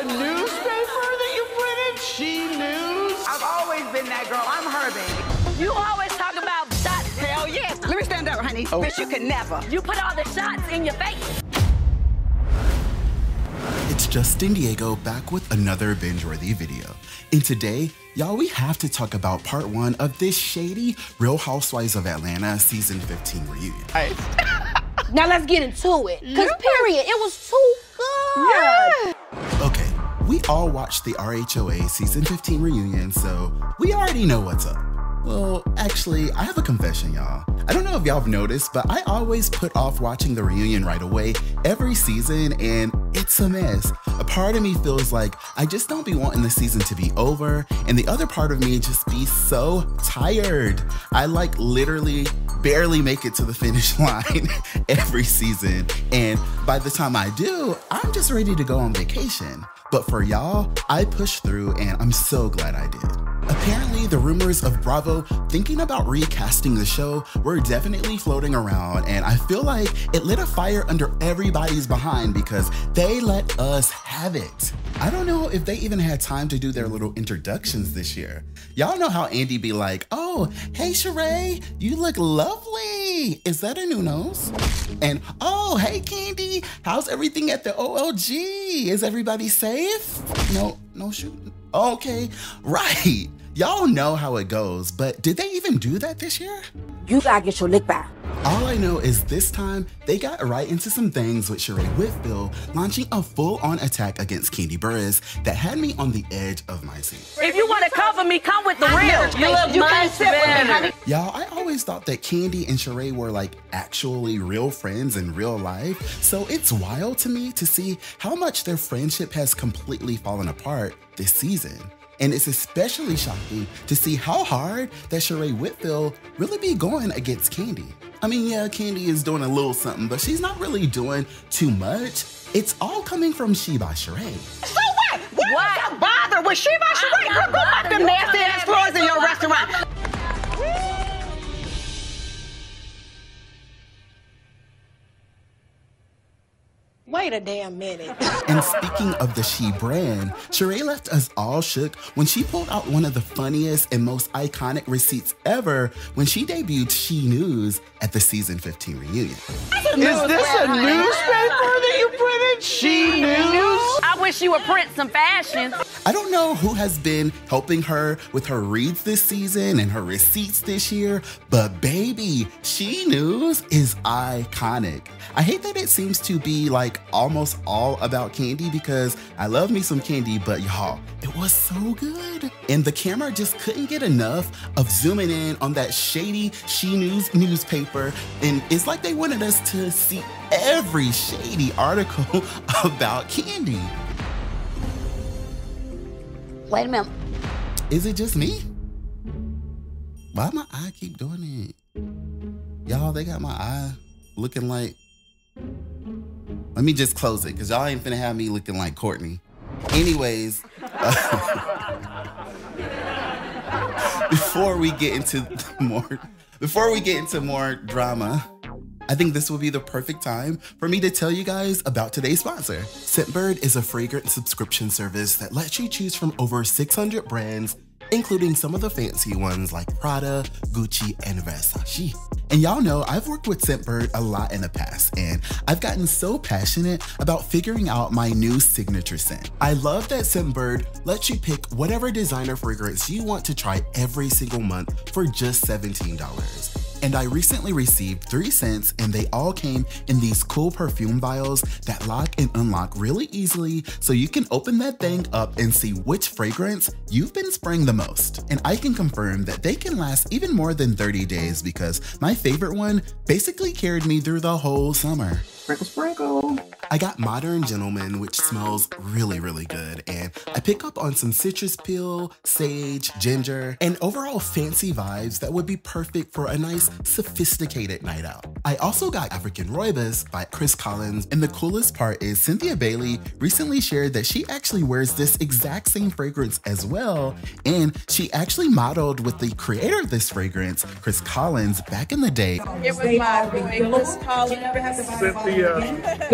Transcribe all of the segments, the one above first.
a newspaper that you printed? She News? I've always been that girl. I'm her, baby. You always talk about shots. Hell yes. Let me stand up, honey. Oh. Bitch, you could never. You put all the shots in your face. It's Justin Diego back with another binge-worthy video. And today, y'all, we have to talk about part one of this shady Real Housewives of Atlanta season 15 reunion. Now let's get into it. Cause period, it was too good. Okay, we all watched the RHOA season 15 reunion, so we already know what's up. Well, actually, I have a confession, y'all. I don't know if y'all have noticed, but I always put off watching the reunion right away every season, and it's a mess. A part of me feels like I just don't be wanting the season to be over, and the other part of me just be so tired. I like literally barely make it to the finish line every season, and by the time I do, I'm just ready to go on vacation. But for y'all, I pushed through, and I'm so glad I did. Apparently, the rumors of Bravo thinking about recasting the show were definitely floating around, and I feel like it lit a fire under everybody's behind because they let us have it. I don't know if they even had time to do their little introductions this year. Y'all know how Andy be like, oh, hey Sheree, you look lovely. Is that a new nose? And oh, hey Kandi, how's everything at the OLG? Is everybody safe? No, no shooting. Okay, right. Y'all know how it goes, but did they even do that this year? You gotta get your lick back. All I know is this time they got right into some things with Sheree Whitfield launching a full-on attack against Kandi Burruss that had me on the edge of my seat. If you want to cover me, come with the real. You look You much can't sit with me, better. honey. Y'all, I always thought that Kandi and Sheree were like actually real friends in real life, so it's wild to me to see how much their friendship has completely fallen apart this season. And it's especially shocking to see how hard that Sheree Whitfield really be going against Kandi. I mean, yeah, Kandi is doing a little something, but she's not really doing too much. It's all coming from She by Sheree. So what? Why What? was I bothered with She by Sheree? I'm Girl, go back bothered. them nasty ass back floors in your go restaurant. Wait a damn minute. And speaking of the She brand, Sheree left us all shook when she pulled out one of the funniest and most iconic receipts ever when she debuted She News at the season 15 reunion. Is this a newspaper that you printed? She News? I wish you would print some fashion. I don't know who has been helping her with her reads this season and her receipts this year, but baby, She News is iconic. I hate that it seems to be like almost all about Kandi because I love me some Kandi, but y'all, it was so good. And the camera just couldn't get enough of zooming in on that shady She News newspaper. And it's like they wanted us to see every shady article about Kandi. Wait a minute. Is it just me? Why my eye keep doing it? Y'all, they got my eye looking like. Let me just close it, cause y'all ain't finna have me looking like Courtney. Anyways, before we get into more, before we get into more drama, I think this will be the perfect time for me to tell you guys about today's sponsor. Scentbird is a fragrance subscription service that lets you choose from over 600 brands, including some of the fancy ones like Prada, Gucci, and Versace. And y'all know I've worked with Scentbird a lot in the past, and I've gotten so passionate about figuring out my new signature scent. I love that Scentbird lets you pick whatever designer fragrance you want to try every single month for just $17. And I recently received three scents, and they all came in these cool perfume vials that lock and unlock really easily so you can open that thing up and see which fragrance you've been spraying the most. And I can confirm that they can last even more than 30 days because my favorite one basically carried me through the whole summer. Sprinkle, sprinkle. I got Modern Gentleman, which smells really, really good. And I pick up on some citrus peel, sage, ginger, and overall fancy vibes that would be perfect for a nice, sophisticated night out. I also got African Rooibos by Chris Collins. And the coolest part is Cynthia Bailey recently shared that she actually wears this exact same fragrance as well. And she actually modeled with the creator of this fragrance, Chris Collins, back in the day. It was my Chris Collins. Cynthia.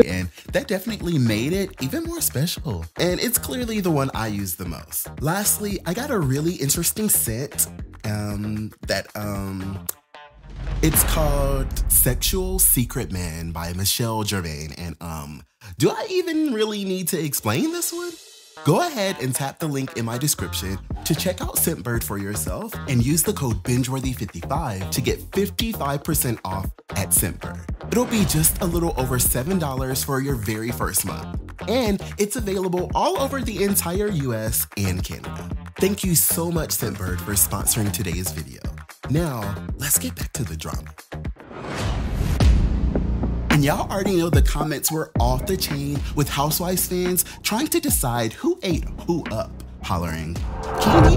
And that definitely made it even more special. And it's clearly the one I use the most. Lastly, I got a really interesting scent um, that um, it's called Sexual Secret Man by Michel Germain. And um, do I even really need to explain this one? Go ahead and tap the link in my description to check out Scentbird for yourself and use the code BingeWorthy55 to get 55% off at Scentbird. It'll be just a little over $7 for your very first month. And it's available all over the entire US and Canada. Thank you so much, Scentbird, for sponsoring today's video. Now, let's get back to the drama. And y'all already know the comments were off the chain with Housewives fans trying to decide who ate who up, hollering.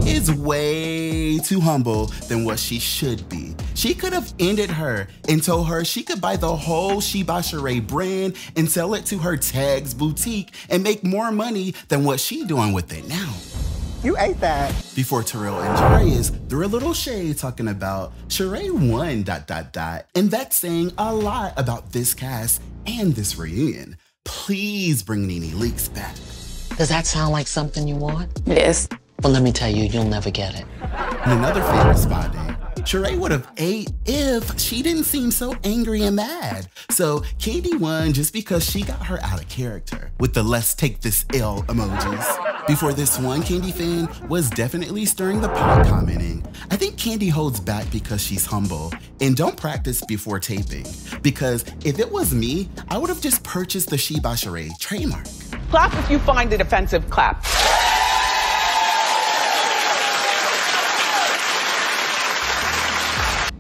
Is way too humble than what she should be. She could have ended her and told her she could buy the whole She by Sheree brand and sell it to her Tags boutique and make more money than what she doing with it now. You ate that. Before Terrell and Jarius threw a little shade talking about Sheree won dot dot dot, and that's saying a lot about this cast and this reunion. Please bring NeNe Leakes back. Does that sound like something you want? Yes. Well, let me tell you, you'll never get it. And another fan responding, Sheree would have ate if she didn't seem so angry and mad. So Kandi won just because she got her out of character with the let's take this ill emojis. Before this one Kandi fan was definitely stirring the pot commenting, I think Kandi holds back because she's humble and don't practice before taping. Because if it was me, I would have just purchased the She by Sheree trademark. Clap if you find it offensive. Clap.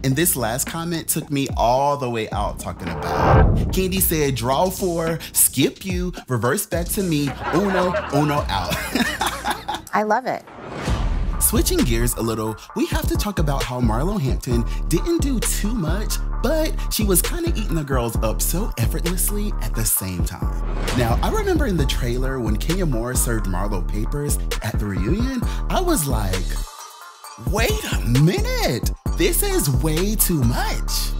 And this last comment took me all the way out talking about. Kandi said, draw four, skip you, reverse back to me, uno, uno out. I love it. Switching gears a little, we have to talk about how Marlo Hampton didn't do too much, but she was kind of eating the girls up so effortlessly at the same time. Now, I remember in the trailer when Kenya Moore served Marlo papers at the reunion, I was like, wait a minute, this is way too much.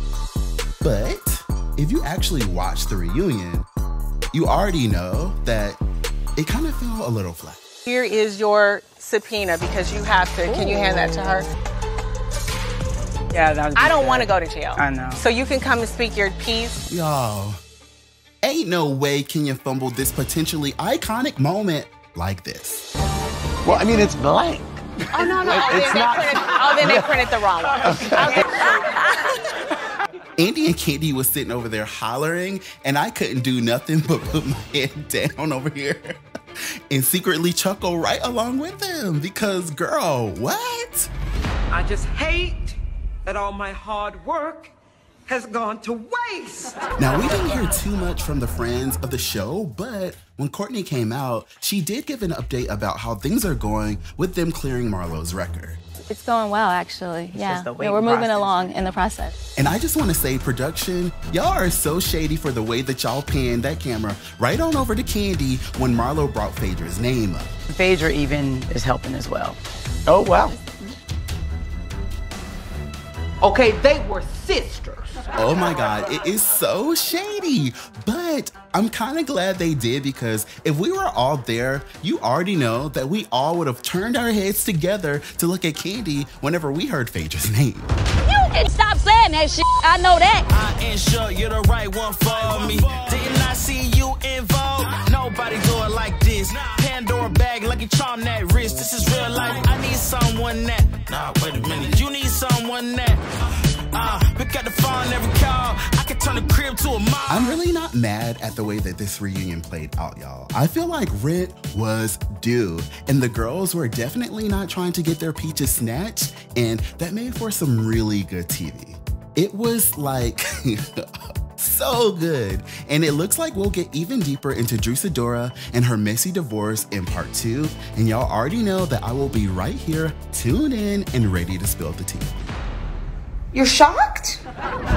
But if you actually watch the reunion, you already know that it kind of fell a little flat. Here is your subpoena because you have to. Can you hand that to her? Yeah, that was I don't want to go to jail. I know. So you can come and speak your piece. Y'all, ain't no way Kenya fumbled this potentially iconic moment like this. Well, I mean, it's blank. Oh no no! Oh, It's then, they not- printed, oh, then they printed the wrong one. Okay. Andy and Kandi was sitting over there hollering, and I couldn't do nothing but put my head down over here and secretly chuckle right along with them because, girl, what? I just hate that all my hard work has gone to waste. Now, we didn't hear too much from the friends of the show, but when Courtney came out, she did give an update about how things are going with them clearing Marlo's record. It's going well, actually. Yeah, the Yeah, waiting we're moving process. along in the process. And I just want to say, production, y'all are so shady for the way that y'all panned that camera right on over to Kandi when Marlo brought Phaedra's name up. Phaedra even is helping as well. Oh, wow. Okay, they were sisters. Oh my God, it is so shady. But I'm kind of glad they did because if we were all there, you already know that we all would have turned our heads together to look at Kandi whenever we heard Phaedra's name. You can stop saying that shit. I know that. I ensure you're the right one for me. Didn't I see you involved? Nobody do it like this. Bag, lucky charm that wrist. This is real life. I need someone that. Nah, wait a minute. You need someone that. Uh, pick up the phone every call. I can turn the crib to a mall. I'm really not mad at the way that this reunion played out, y'all. I feel like rent was due, and the girls were definitely not trying to get their peaches snatched, and that made for some really good TV. It was like so good, and it looks like we'll get even deeper into Drew Sidora and her messy divorce in part two, and y'all already know that I will be right here, tuned in, and ready to spill the tea. You're shocked?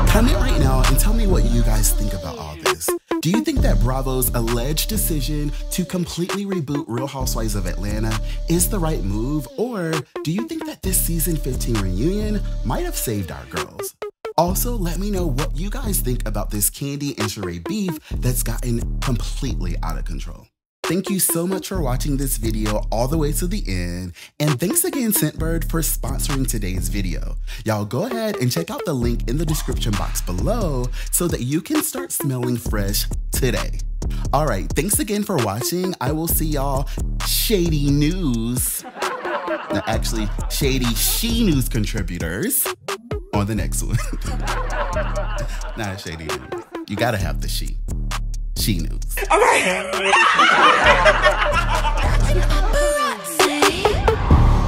Comment right now and tell me what you guys think about all this. Do you think that Bravo's alleged decision to completely reboot Real Housewives of Atlanta is the right move, or do you think that this season 15 reunion might have saved our girls? Also, let me know what you guys think about this Kandi and Sheree beef that's gotten completely out of control. Thank you so much for watching this video all the way to the end. And thanks again, Scentbird, for sponsoring today's video. Y'all go ahead and check out the link in the description box below so that you can start smelling fresh today. All right, thanks again for watching. I will see y'all Shady News. Now, actually, Shady She News contributors on the next one. Not Shady News. You gotta have the she. She News.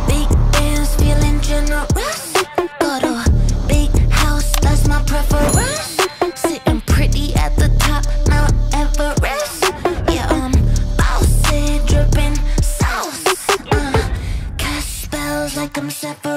Big bands feeling generous. Got a big house, that's my preference. Sitting pretty at the top, Mount Everest. Yeah, I'm dripping sauce. Uh, spells like I'm Sephiroth.